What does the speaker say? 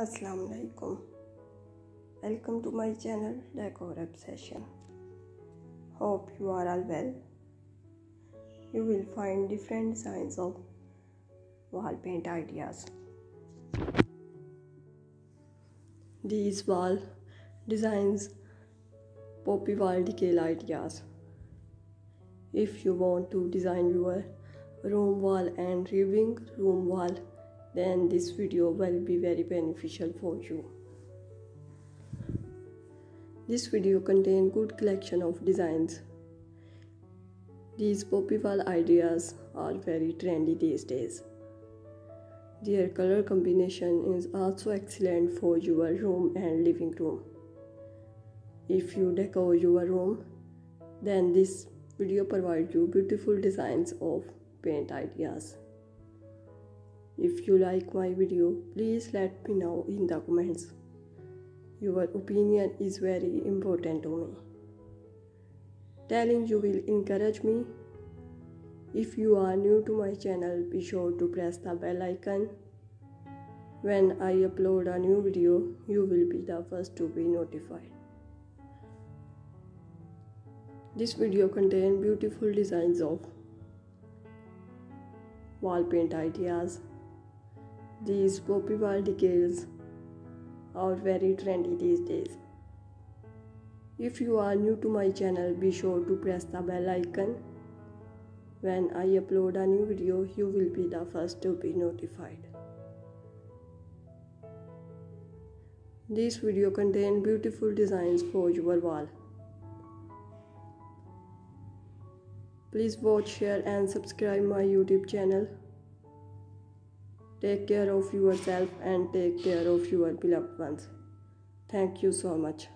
Assalamu alaikum. Welcome to my channel Decor Obsession. Hope you are all well. You will find different designs of wall paint ideas. These wall designs poppy wall decal ideas. If you want to design your room wall and living room wall then this video will be very beneficial for you. This video contains good collection of designs. These wall ideas are very trendy these days. Their color combination is also excellent for your room and living room. If you decor your room, then this video provides you beautiful designs of paint ideas. If you like my video, please let me know in the comments. Your opinion is very important to me. Telling you will encourage me. If you are new to my channel, be sure to press the bell icon. When I upload a new video, you will be the first to be notified. This video contains beautiful designs of wall paint ideas these poppy wall decals are very trendy these days. If you are new to my channel, be sure to press the bell icon. When I upload a new video, you will be the first to be notified. This video contains beautiful designs for your wall. Please watch, share and subscribe my YouTube channel. Take care of yourself and take care of your beloved ones. Thank you so much.